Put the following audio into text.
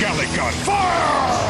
Gallic gun. Fire!